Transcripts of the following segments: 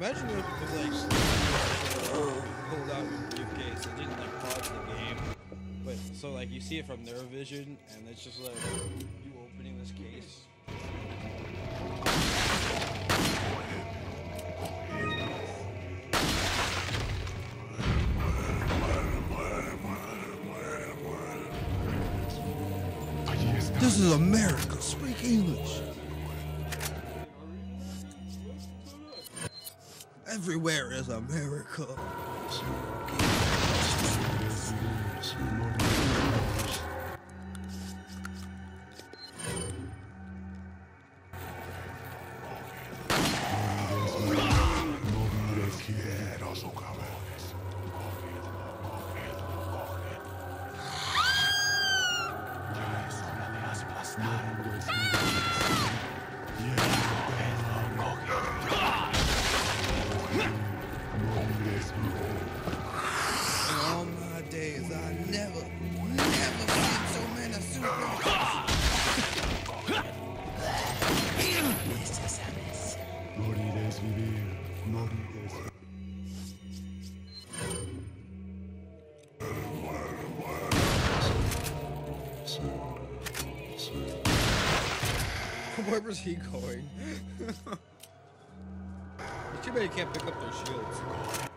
Imagine if you could like hold out your briefcase and didn't like pause the game, but so like you see it from their vision, and it's just like you opening this case. This is America. Speak English. Everywhere is America. In Where was he going? It's too bad you can't pick up their shields.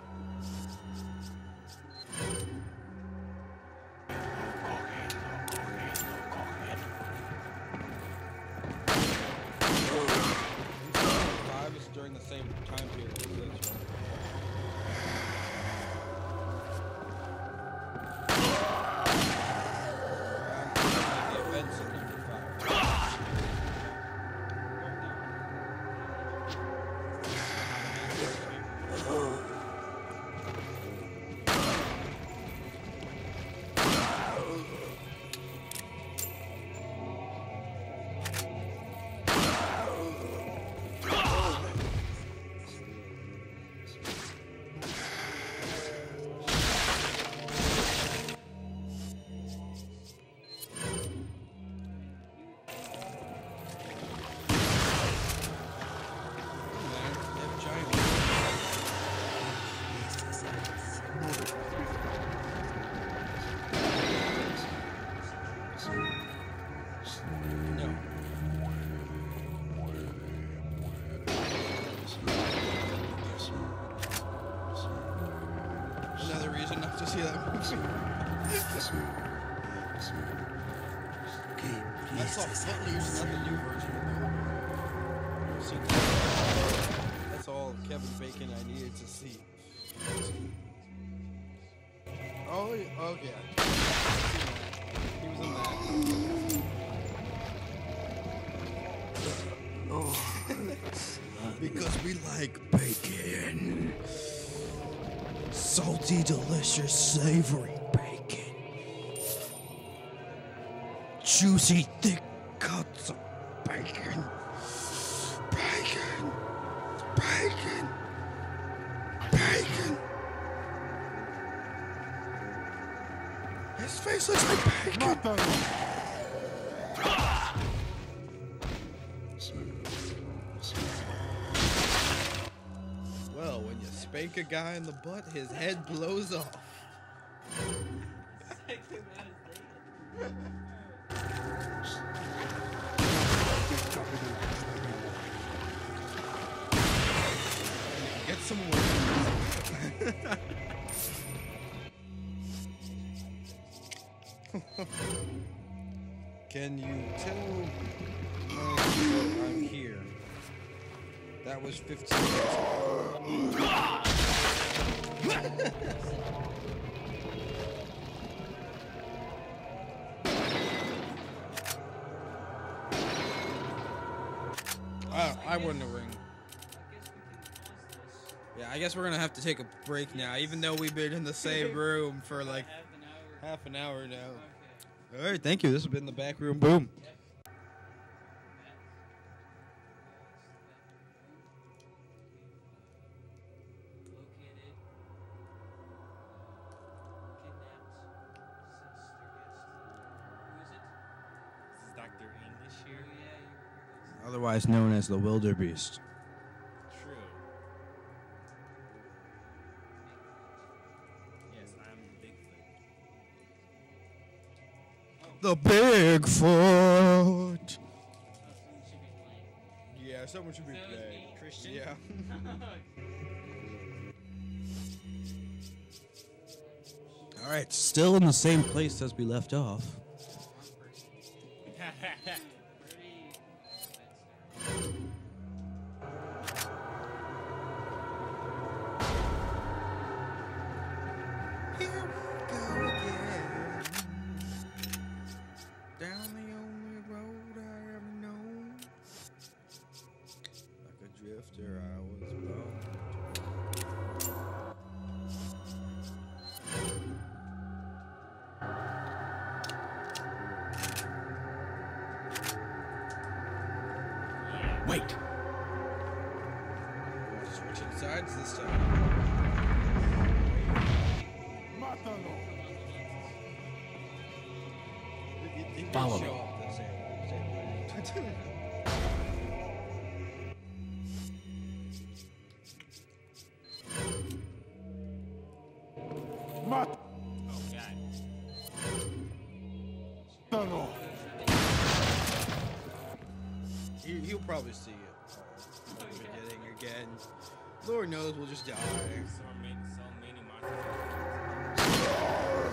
I saw Footloose, not the new version. I've that. That's all Kevin Bacon I needed to see. Oh, oh yeah. He was in that. Oh. because we like bacon. Salty, delicious, savory bacon. Juicy, thick cuts of bacon. Bacon. Bacon. Bacon. His face looks like bacon. Spank a guy in the butt, his head blows off. Get some. Can you tell that I'm here? That was 15 minutes ago. Uh, I wouldn't have ring. Yeah, I guess we're gonna have to take a break now, even though we've been in the same room for like half an hour now. All right, thank you. This has been the back room boom. otherwise known as the wildebeest. True. Yes, I am Bigfoot. The Bigfoot. Yeah, someone should be so playing. Christian. Yeah. All right, still in the same place as we left off. Wait. Switching sides this time. It- it did Follow me. up the same- same way. Oh god. He, he'll probably see it at the beginning again. Lord knows we'll just die. So many, so many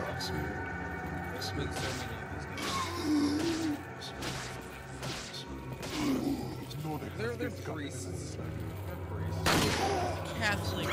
monsters. There's been so many of these guys. They're, they're priests. They're priests. Catholic.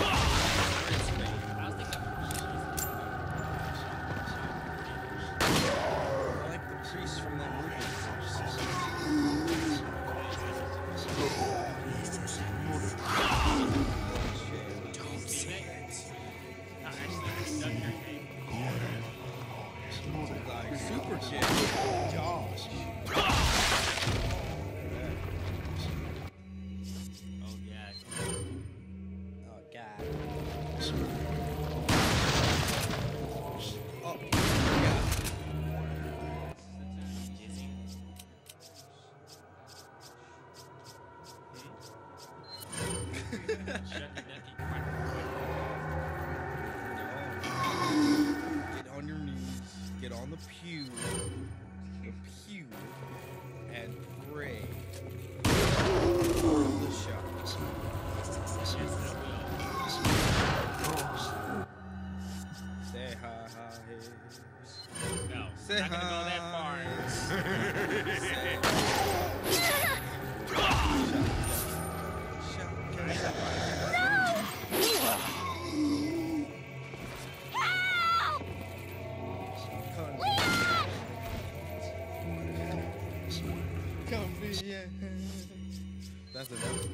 Say not gonna go that far. That's enough of.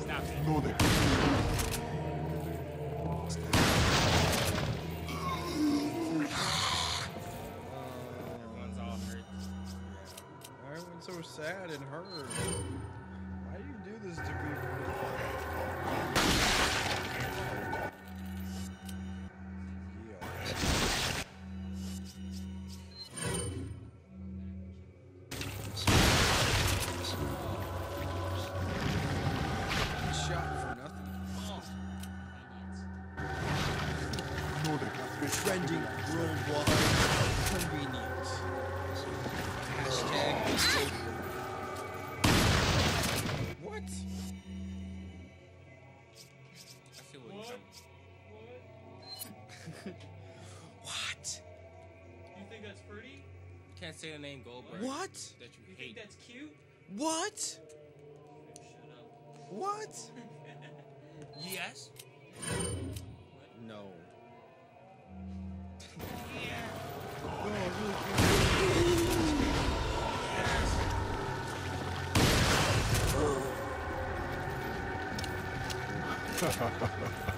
Stop it. Everyone's so sad and hurt. Why do you do this to people? Yeah. Shot for nothing. Trending worldwide. Convenient. Hashtag. Can't say the name Goldberg. What? That you You hate. think that's cute? What? Shut up. What? Yes. No. Doctor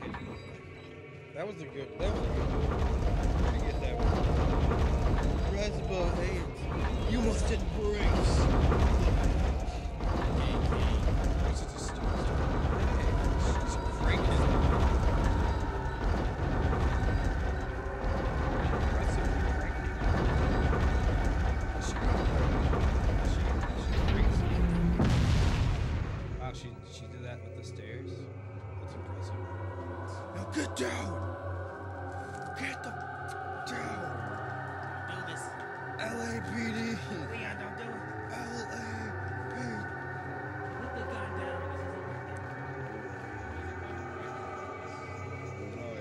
black. That was a good. That was a good one. You get that one? Raspberry eight. You must embrace. Down. Get the down. Do this. LAPD. Leon, don't do it. LAPD. Put the gun down. Oh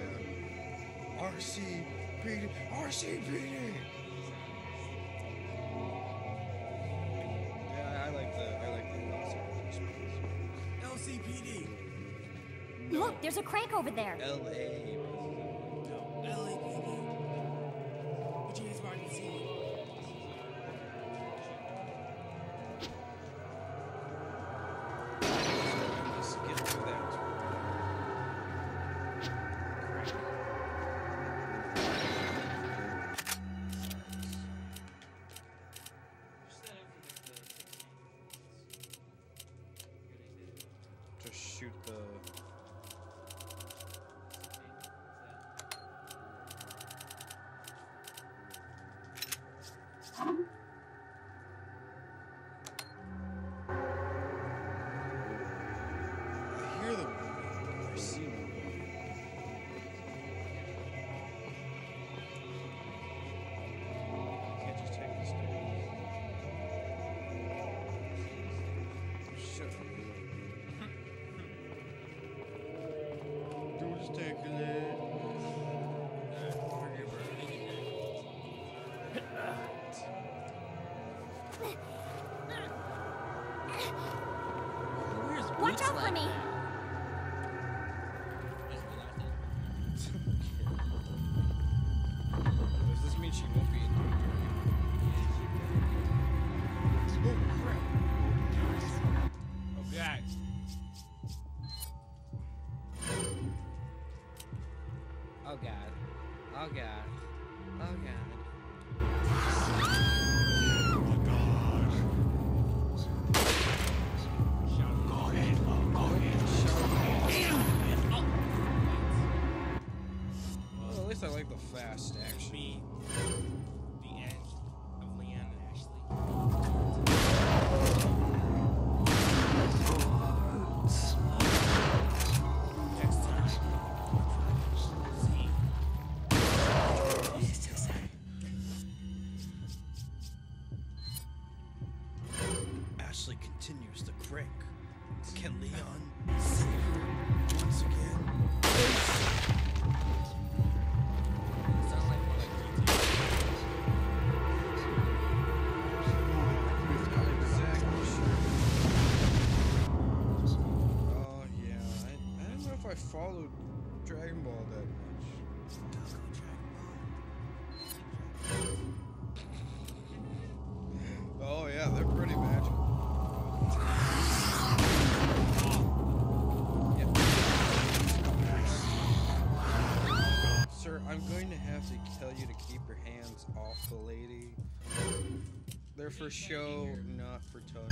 yeah. RCPD. RCPD. Look, there's a crank over there. LA. No, LAPD. Put your hands behind the ceiling. Just get through that. Watch out for me. Have to tell you to keep your hands off the lady. They're for show, not for touch.